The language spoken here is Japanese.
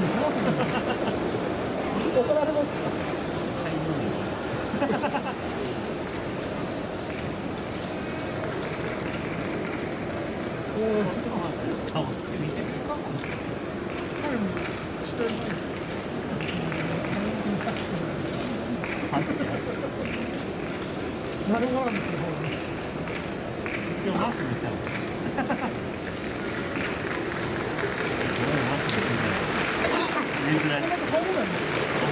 にしますね怒られますおお、ちょっと待って。見てみるか。下に。なるほど。でもマスクしちゃう。internet.